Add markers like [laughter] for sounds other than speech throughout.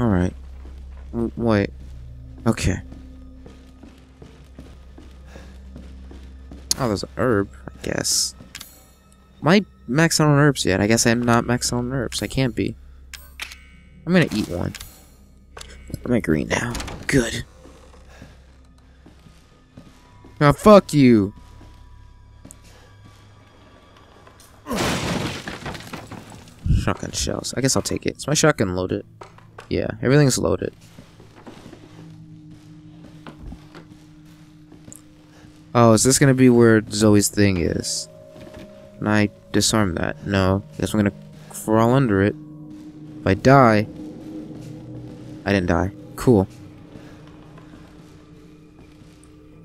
Alright. Wait. Okay. Oh, there's an herb, I guess. Am I maxed out on herbs yet? I guess I'm not maxed on herbs. I can't be. I'm gonna eat one. I'm at green now. Good. Oh, fuck you! Shotgun shells. I guess I'll take it. it. Is my shotgun loaded? Yeah, everything's loaded. Oh, is this gonna be where Zoe's thing is? Can I disarm that? No. Guess I'm gonna crawl under it. If I die... I didn't die. Cool.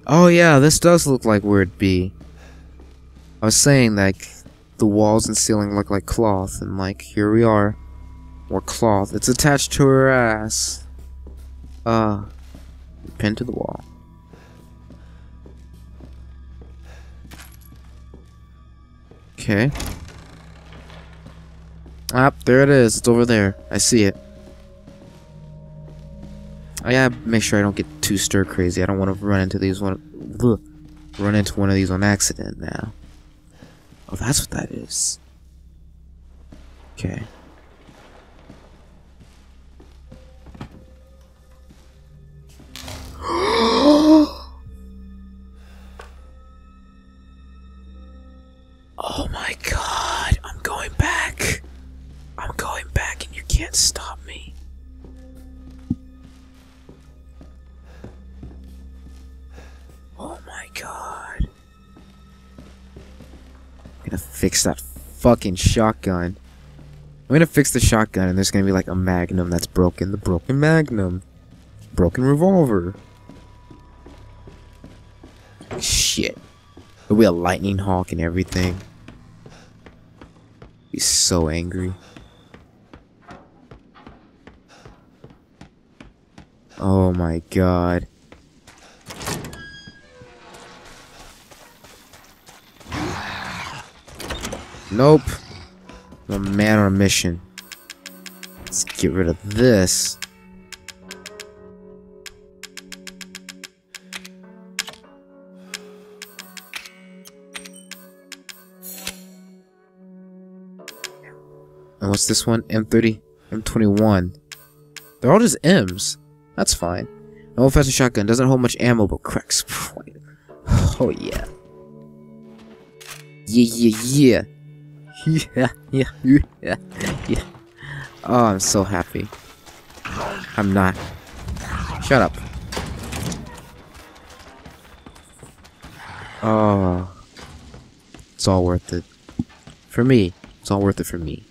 Oh yeah, this does look like where it'd be. I was saying, like, the walls and ceiling look like cloth, and like, here we are. More cloth. It's attached to her ass. Uh, pinned to the wall. Okay. Ah, there it is. It's over there. I see it. I gotta make sure I don't get too stir crazy. I don't want to run into these one. Ugh, run into one of these on accident now. Oh, that's what that is. Okay. Fucking shotgun. I'm gonna fix the shotgun and there's gonna be like a magnum that's broken. The broken magnum. Broken revolver. Shit. There'll be a lightning hawk and everything. He's so angry. Oh my god. Nope. A man on a mission. Let's get rid of this. And what's this one? M30? M21. They're all just M's. That's fine. No offensive shotgun. Doesn't hold much ammo, but cracks. [laughs] Oh, yeah. Yeah, yeah, yeah. Yeah, yeah, yeah, yeah. Oh, I'm so happy. I'm not. Shut up. Oh. It's all worth it. For me. It's all worth it for me.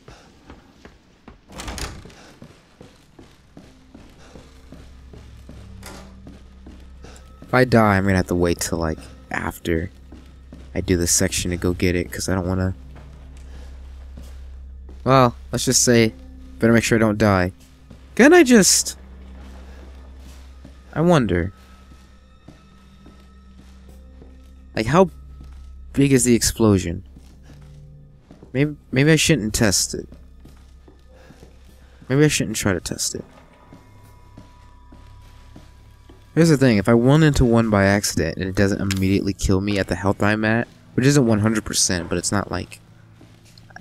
If I die, I'm gonna have to wait till like after I do this section to go get it because I don't want to. Well, let's just say, better make sure I don't die. Can I just? I wonder. Like how big is the explosion? Maybe maybe I shouldn't test it. Maybe I shouldn't try to test it. Here's the thing, if I run into one by accident and it doesn't immediately kill me at the health I'm at, which isn't 100%, but it's not like...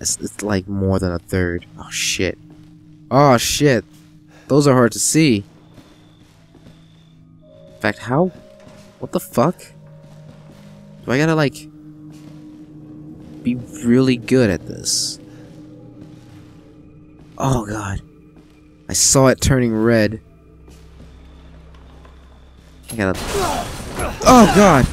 It's, it's like more than a third. Oh shit. Oh shit. Those are hard to see. In fact, how... What the fuck? Do I gotta like... Be really good at this? Oh god. I saw it turning red. I gotta. Oh god!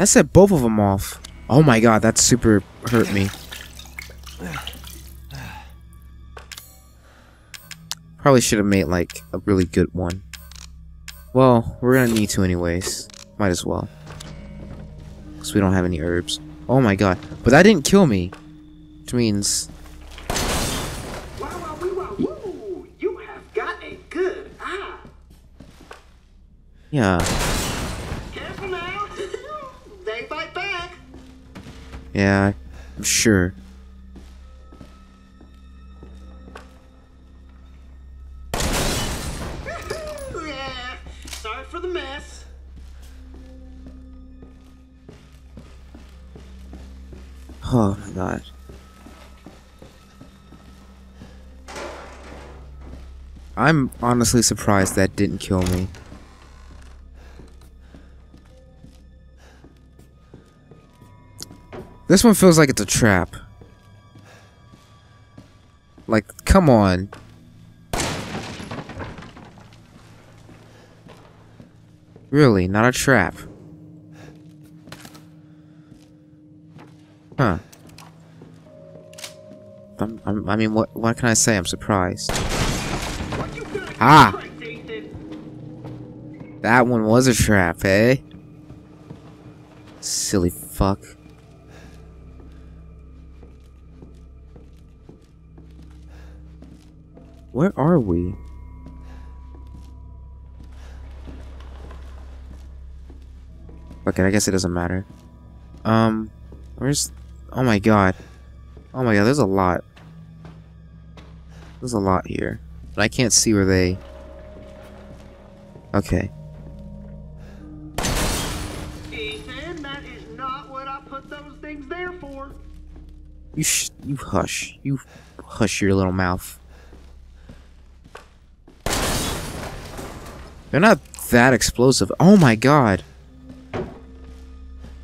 That set both of them off. Oh my god, that super hurt me. Probably should have made like a really good one. Well, we're gonna need to anyways. Might as well. Because we don't have any herbs. Oh my god. But that didn't kill me. Which means... Wow, wow, wee, wow, woo! You have got a good eye. Yeah. Yeah, I'm sure. Sorry for the mess. Oh my god. I'm honestly surprised that didn't kill me. This one feels like it's a trap. Like, come on. Really, not a trap. Huh. I'm, I'm, I mean, what what can I say? I'm surprised. Ah. That one was a trap, eh? Silly fuck. Where are we? Okay, I guess it doesn't matter. Um, where's... Oh my god. Oh my god, there's a lot. There's a lot here. But I can't see where they... Okay. Ethan, that is not what I put those things there for. You sh- you hush. You hush your little mouth. They're not that explosive. Oh my god.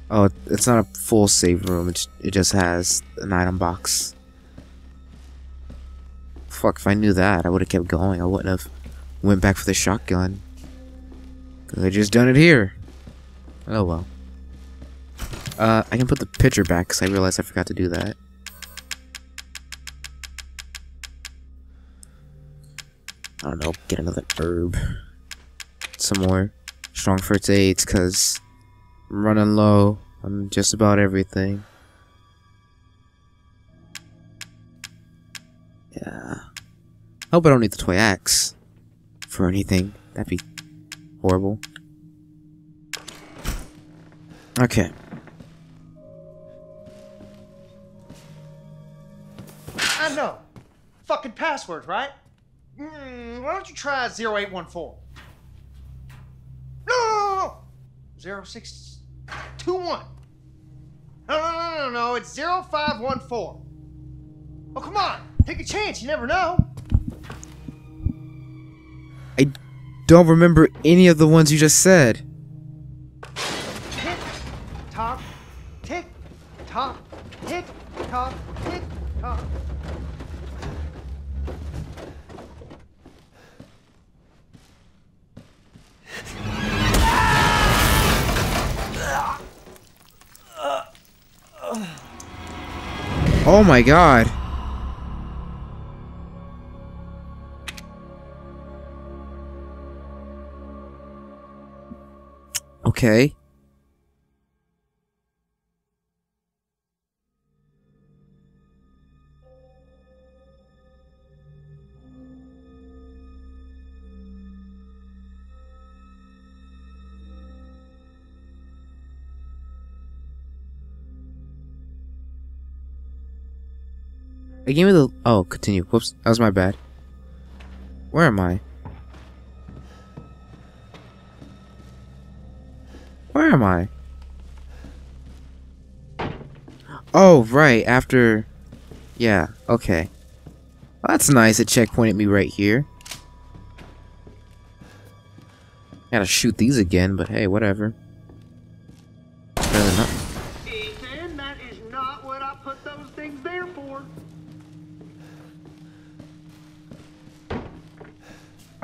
Oh, it's not a full save room. It, just has an item box. Fuck, if I knew that, I would have kept going. I wouldn't have went back for the shotgun. Cause I just done it here. Oh well. Uh, I can put the picture back because I realized I forgot to do that. I don't know, get another herb. Some more strong first aids, because I'm running low on just about everything. Yeah. I hope I don't need the toy axe for anything. That'd be horrible. Okay. I know. Fucking password, right? Mm, why don't you try 0814? No, no, no, no. 0621. No, no, no, no, no. It's 0514. Oh, come on. Take a chance. You never know. I don't remember any of the ones you just said. Tick, tock, tick, tock, tick, tock. Oh my god. Okay. It gave me the. Oh, continue. Whoops. That was my bad. Where am I? Where am I? Oh, right. After. Yeah, okay. Well, that's nice. It checkpointed me right here. Gotta shoot these again, but hey, whatever.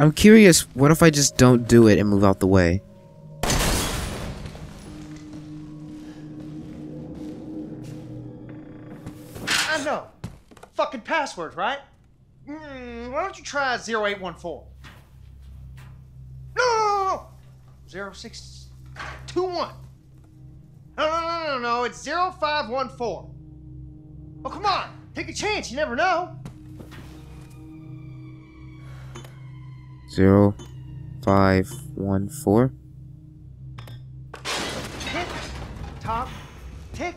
I'm curious, what if I just don't do it and move out the way? I know. Fucking password, right? Mm, why don't you try 0814? No, no, no, no. 0621. No, no, no, no, no. It's 0514. Oh, come on. Take a chance. You never know. zero five one four. Tick tock, tick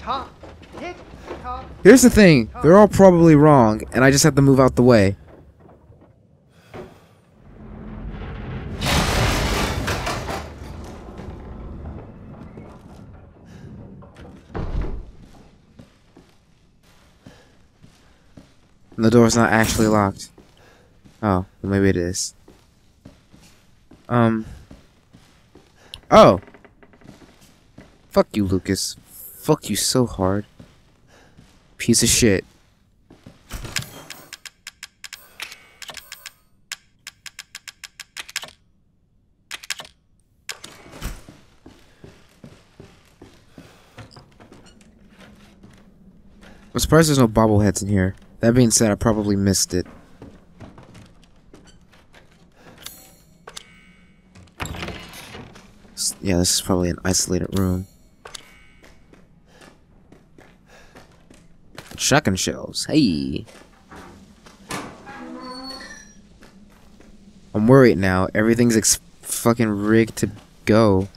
tock, tick tock. Here's the thing: they're all probably wrong, and I just have to move out the way. And the door's not actually locked. Oh, well maybe it is. Um. Oh! Fuck you, Lucas. Fuck you so hard. Piece of shit. I'm surprised there's no bobbleheads in here. That being said, I probably missed it. Yeah, this is probably an isolated room. Shotgun shells. Hey. I'm worried now. Everything's ex fucking rigged to go.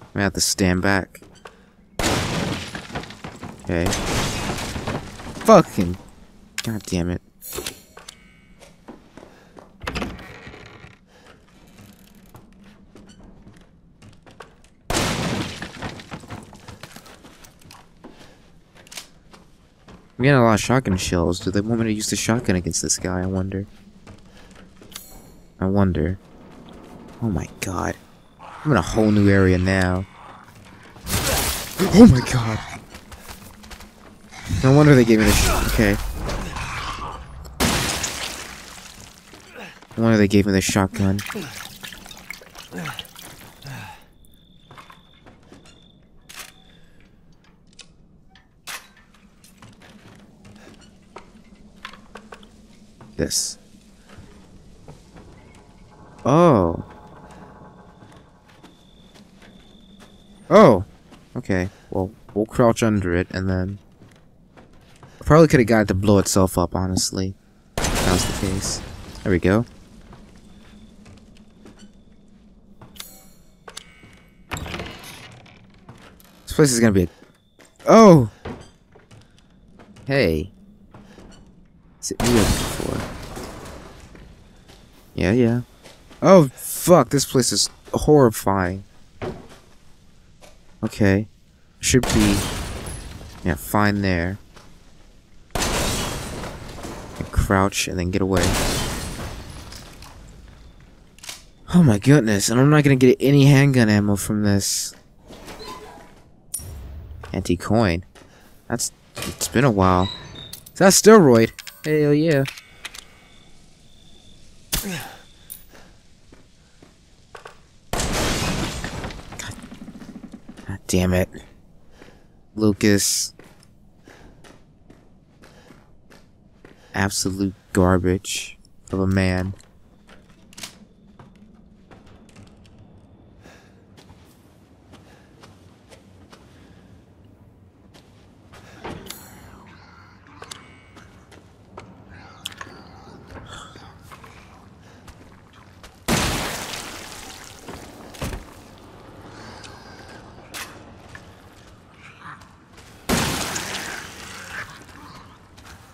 I'm gonna have to stand back. Okay. Fucking. God damn it. I'm getting a lot of shotgun shells. Do they want me to use the shotgun against this guy? I wonder. I wonder. Oh my god. I'm in a whole new area now. Oh my god. No wonder they gave me the okay. No wonder they gave me the shotgun. This. Oh. Oh. Okay. Well, we'll crouch under it and then. I probably could have got it to blow itself up, honestly. If that was the case. There we go. This place is gonna be a. Oh! Hey. Looking? Yeah, yeah. Oh, fuck, this place is horrifying. Okay. Should be... Yeah, fine there. And crouch and then get away. Oh my goodness, and I'm not gonna get any handgun ammo from this. Antique coin. That's... It's been a while. Is that steroid? Hell yeah. God, damn it. Lucas. Absolute garbage of a man.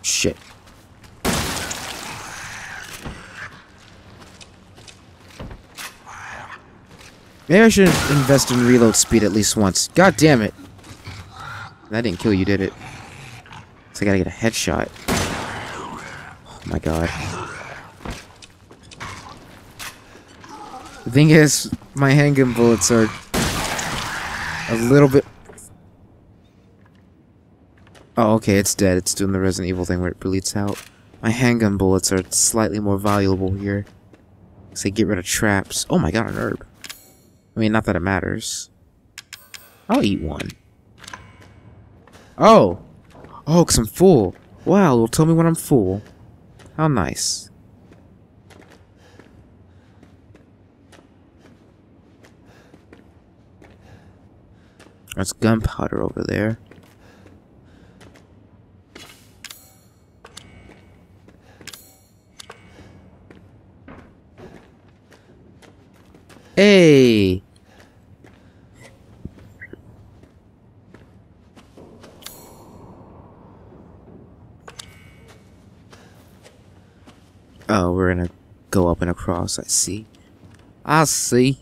Shit. Maybe I should invest in reload speed at least once. God damn it. That didn't kill you, did it? So I gotta get a headshot. Oh my god. The thing is, my handgun bullets are a little bit Oh, okay, it's dead. It's doing the Resident Evil thing where it bleeds out. My handgun bullets are slightly more valuable here. Say get rid of traps. Oh my god, an herb. I mean, not that it matters. I'll eat one. Oh! Oh, because I'm full. Wow, it'll tell me when I'm full. How nice. There's gunpowder over there. Hey! Oh, we're gonna go up and across, I see. I see.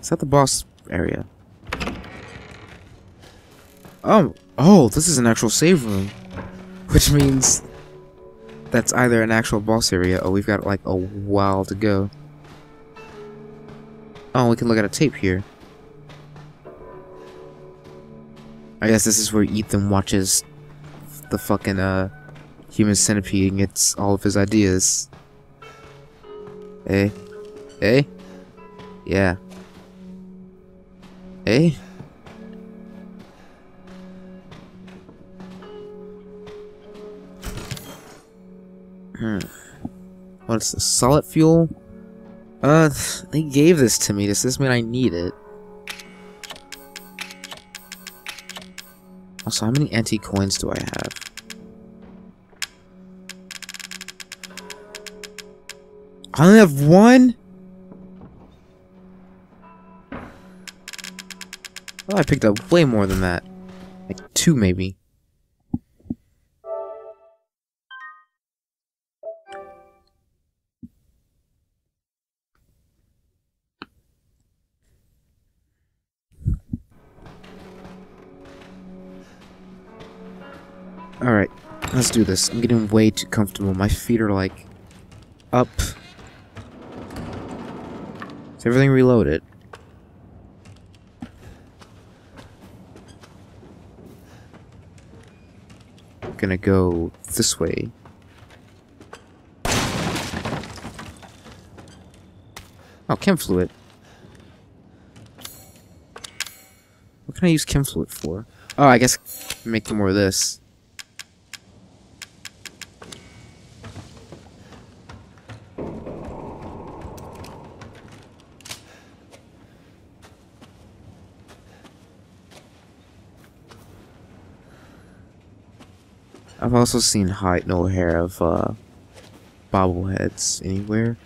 Is that the boss area? Oh, oh, this is an actual save room. Which means that's either an actual boss area or we've got like a while to go. Oh, we can look at a tape here. I guess this is where Ethan watches the fucking uh human centipede and gets all of his ideas. Hey? Hey? Yeah. Hey? Hmm. What's this? Solid fuel? Uh, they gave this to me. Does this mean I need it? Also, how many antique coins do I have? I only have one? Oh, I picked up way more than that. Like two, maybe. Alright, let's do this. I'm getting way too comfortable. My feet are like up. Is everything reloaded? Gonna go this way. Oh, chem fluid. What can I use chem fluid for? Oh, I guess make more of this. I've also seen height no hair of uh, bobbleheads anywhere.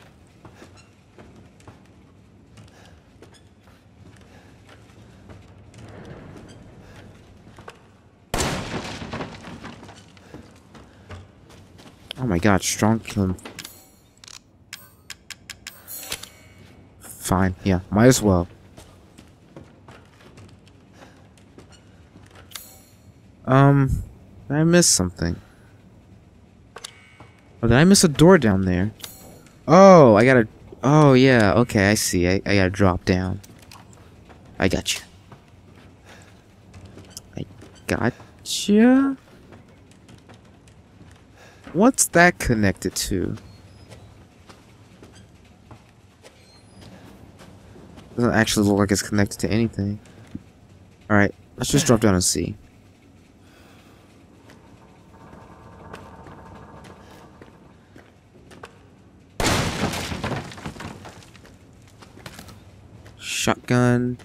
Oh my god, strong. Fine, yeah, might as well. Um, did I miss something? Oh, did I miss a door down there? Oh, I gotta... Oh, yeah, okay, I see. I, I gotta drop down. I got you. I got gotcha? You. What's that connected to? Doesn't actually look like it's connected to anything. Alright, let's just drop down and see. Shotgun.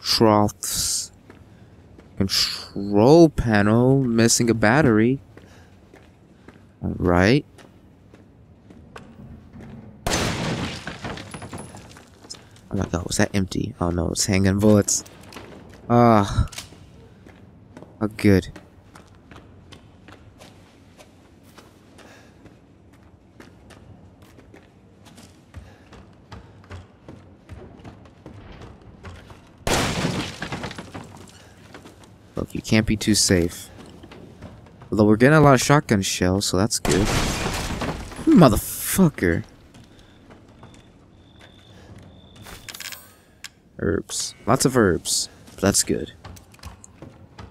Troughs. Control panel missing a battery. Alright. Oh my god, was that empty? Oh no, it's hanging bullets. Ah. Oh, good. Can't be too safe. Although we're getting a lot of shotgun shells, so that's good. Motherfucker. Herbs. Lots of herbs. But that's good.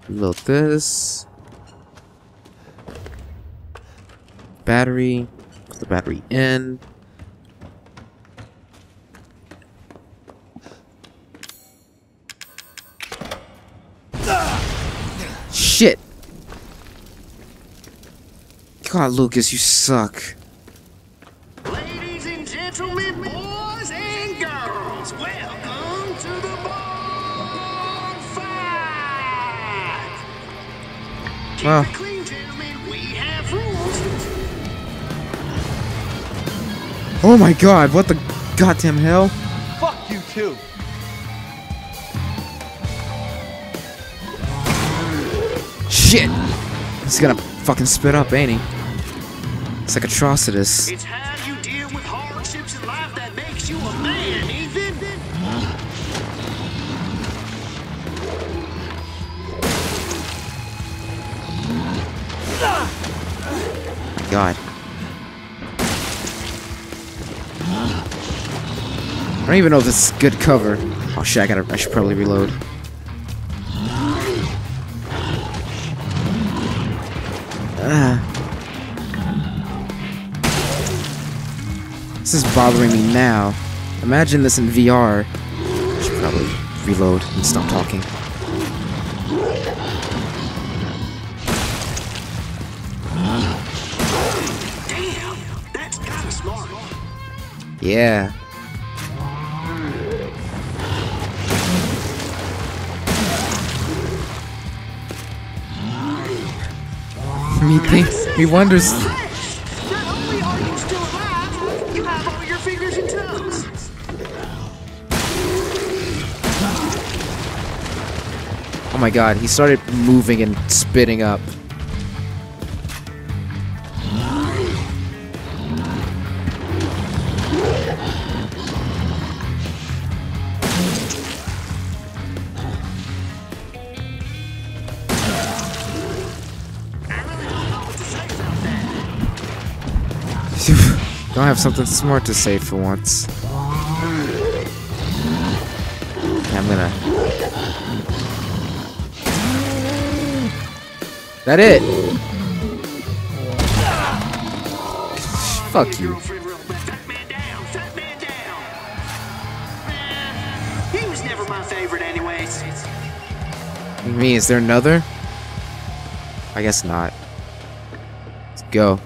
Reload this. Battery. Put the battery in. God, Lucas, you suck. Ladies and gentlemen, boys and girls, welcome to the bonfire. Keep Well. it clean, gentlemen. We have rules. Oh my god, what the goddamn hell? Fuck you too. Shit! He's gonna fucking spit up, ain't he? It's like Atrocitus. It's how you deal with hardships in life that makes you a man, Ethan. God. I don't even know if this is good cover. Oh shit, I gotta I should probably reload. Bothering me now. Imagine this in VR. I should probably reload and stop talking. Damn, that's kinda smart. Yeah. Me think he wonders Oh my god, he started moving and spitting up. [laughs] Don't have something smart to say for once. I'm gonna That it? Fuck you. Girlfriend wrote, "Fat man down, fat man down." He was never my favorite, anyways. Me, is there another? I guess not. Let's go.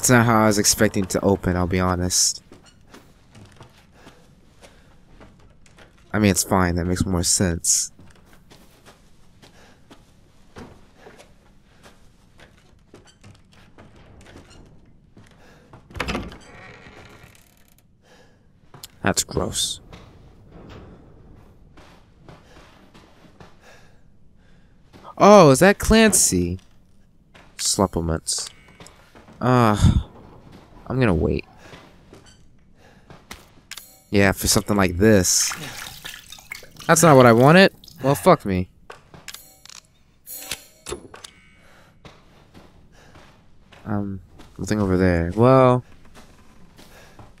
That's not how I was expecting to open, I'll be honest. I mean, it's fine, that makes more sense. That's gross. Oh, is that Clancy? Supplements. Uh, I'm gonna wait. Yeah, for something like this. That's not what I wanted. Well, fuck me. Um, nothing over there. Well,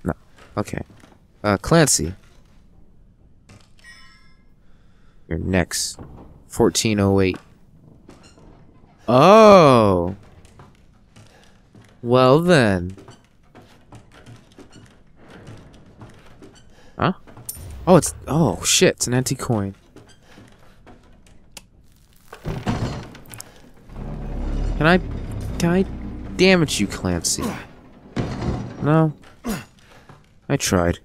no. Okay. Uh, Clancy. You're next. 1408. Oh. Well then. Huh? Oh, it's oh shit! It's an antique coin. Can I? Can I damage you, Clancy? No. I tried.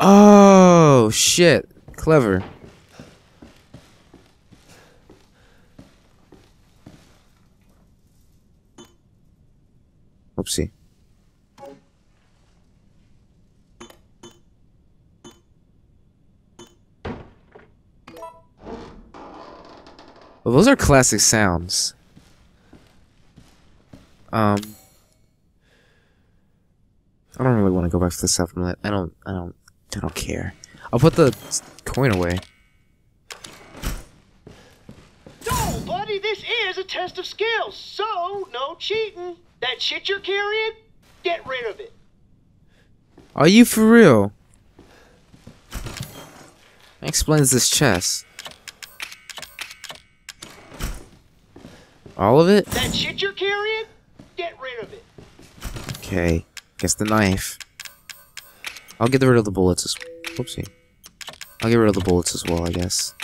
Oh shit! Clever. Oopsie. Well, those are classic sounds. Um, I don't really want to go back to the supplement. I don't. I don't. I don't care. I'll put the coin away. No, buddy, this is a test of skills, so no cheating. That shit you're carrying, get rid of it. Are you for real? That explains this chest. All of it? That shit you're carrying, get rid of it. Okay. Guess the knife. I'll get rid of the bullets as whoopsie. I'll get rid of the bullets as well, I guess.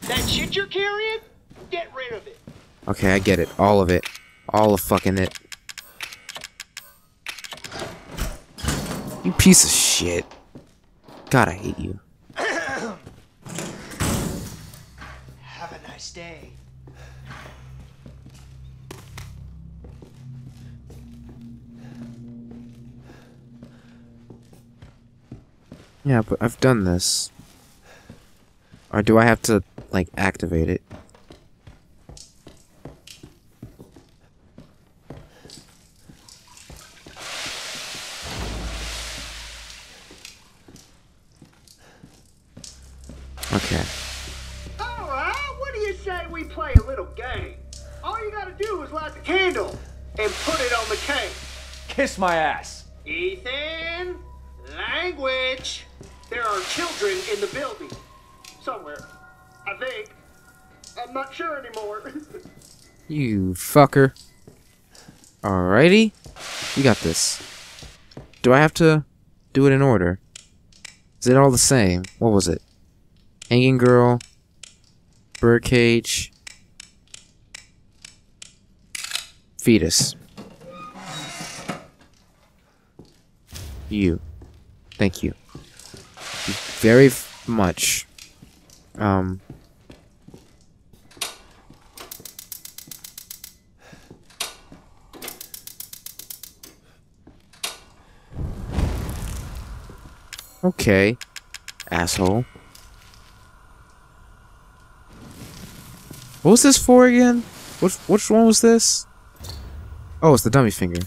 That shit you're carrying, get rid of it. Okay, I get it. All of it. All of fucking it. You piece of shit. God, I hate you. Have a nice day. Yeah, but I've done this. Or do I have to, like, activate it? You fucker. Alrighty. You got this. Do I have to do it in order? Is it all the same? What was it? Hanging girl. Birdcage. Fetus. You. Thank you. Very much. Um. Okay. Asshole. What was this for again? Which which one was this? Oh, it's the dummy finger.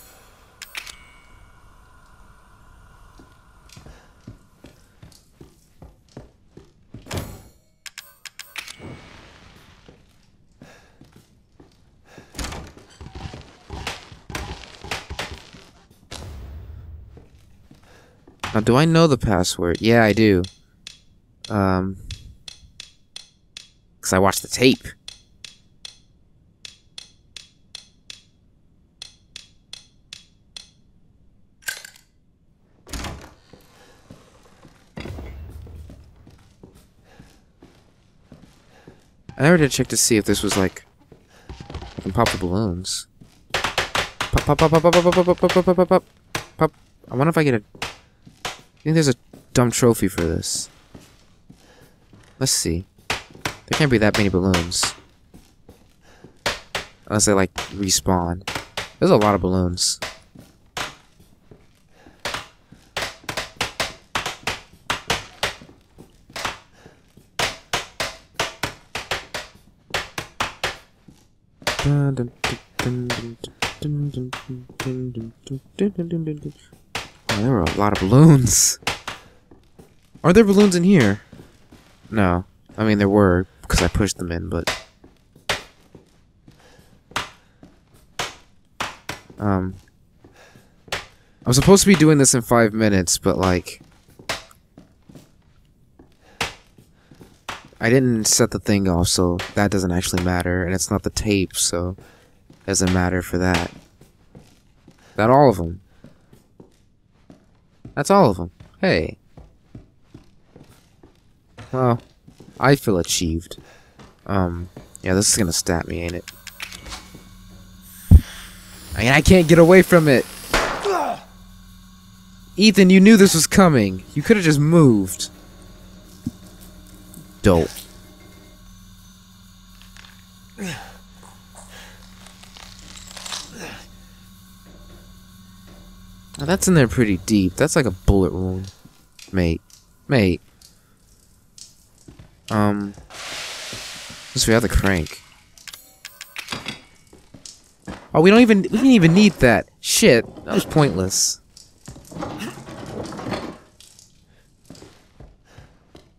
Do I know the password? Yeah, I do. Um, because I watched the tape. I never did check to see if this was like I can pop the balloons. Pop, pop, pop, pop, pop, pop, pop, pop, pop, pop, pop, pop, pop. I wonder if I get a. I think there's a dumb trophy for this. Let's see. There can't be that many balloons. Unless they like respawn. There's a lot of balloons. There were a lot of balloons. Are there balloons in here? No. I mean, there were, because I pushed them in, but... Um... I'm supposed to be doing this in five minutes, but, like... I didn't set the thing off, so that doesn't actually matter, and it's not the tape, so... Doesn't matter for that. Not all of them. That's all of them. Hey. Well, I feel achieved. Um, yeah, this is gonna stab me, ain't it? I mean, I can't get away from it! Ethan, you knew this was coming. You could have just moved. Dope. That's in there pretty deep. That's like a bullet wound. Mate. Mate. Um. Unless we have the crank. Oh, we don't even- we didn't even need that. Shit. That was pointless.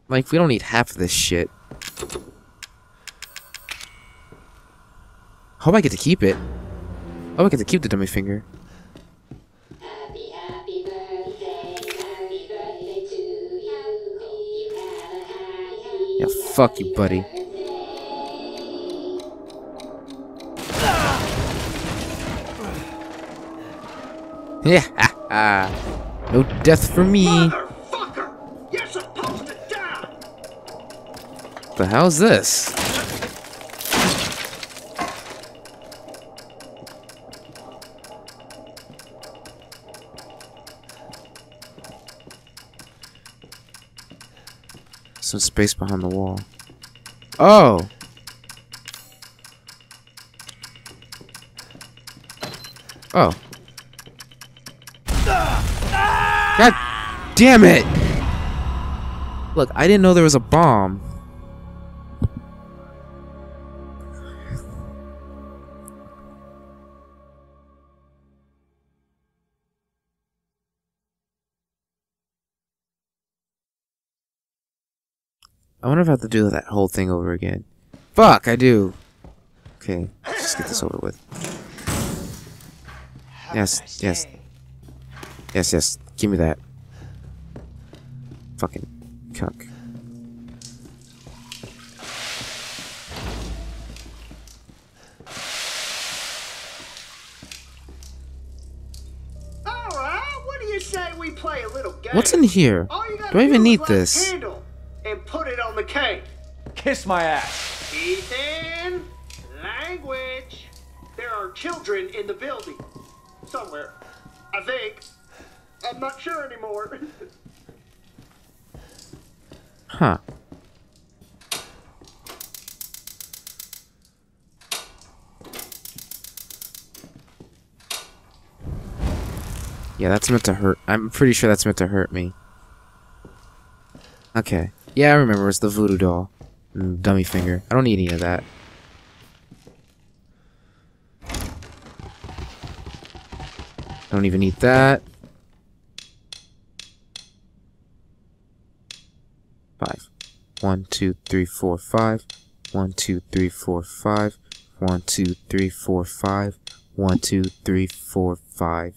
Like, we don't need half of this shit. Hope I get to keep it. Hope I get to keep the dummy finger. Fuck you, buddy. Yeah, no death for me. Motherfucker! You're supposed to die! The hell's this? Some space behind the wall. Oh! Oh. God damn it! Look, I didn't know there was a bomb. Wonder if I have to do that whole thing over again. Fuck, I do. Okay, let's get this over with. Yes, yes. Yes, yes. Give me that. Fucking cuck. Alright, what do you say we play a little game? What's in here? Do I even need this? Kiss my ass. Ethan, language. There are children in the building. Somewhere. I think. I'm not sure anymore. [laughs] Huh. Yeah, that's meant to hurt. I'm pretty sure that's meant to hurt me. Okay. Yeah, I remember. It's the voodoo doll. Dummy finger. I don't need any of that. I don't even need that. Five. One, two, three, four, five. One, two, three, four, five. One, two, three, four, five. One, two, three, four, five.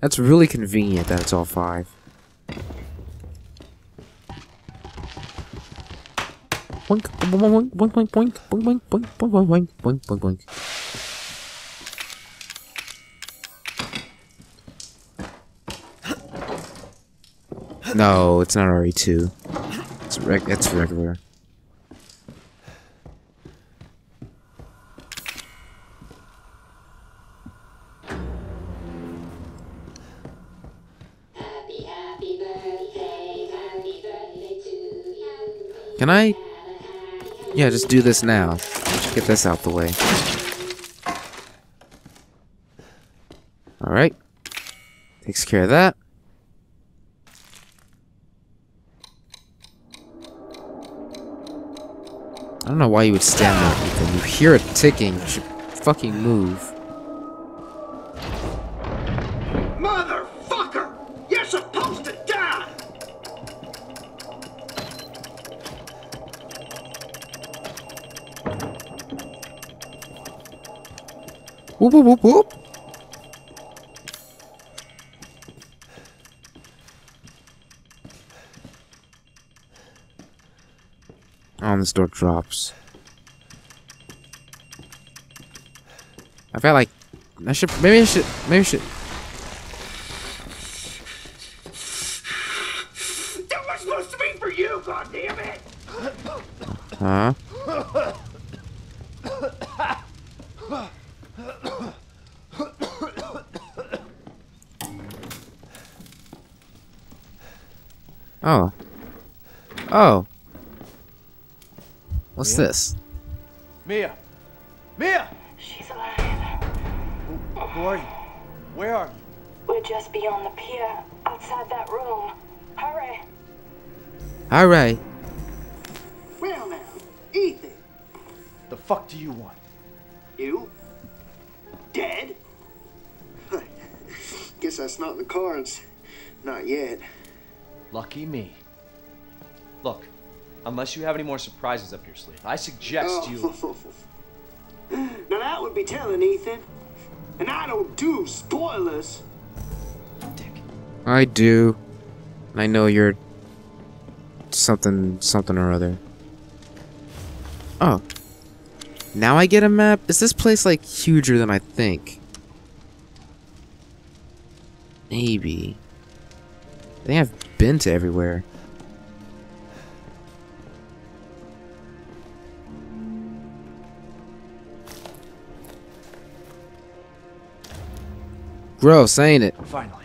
That's really convenient that it's all five. Boink, boink, boink, boink, boink, boink, boink, boink, boink, boink, boink, boink, boink. No, it's not RE2. It's reg it's regular. Can I? Yeah, just do this now. Just get this out the way. Alright. Takes care of that. I don't know why you would stand there. You hear it ticking. You should fucking move. Whoop whoop whoop whoop. Oh, and this door drops. I felt like I should maybe I should maybe I should That was supposed to be for you, goddammit! huh? Oh. Oh. What's this? Mia. Mia. She's alive. Who are you? Where are you? We're just beyond the pier, outside that room. Hurry! Alright. Well now, Ethan, The fuck do you want? you? Dead? [laughs] Guess that's not in the cards. Not yet. Lucky me. Look, unless you have any more surprises up your sleeve, I suggest oh. you. Oh. [laughs] now that would be telling, Ethan. And I don't do spoilers. Dick. I do. I know you're something something or other. Oh. Now I get a map? Is this place like huger than I think? Maybe. I think I've been to everywhere. Gross, ain't it? Finally.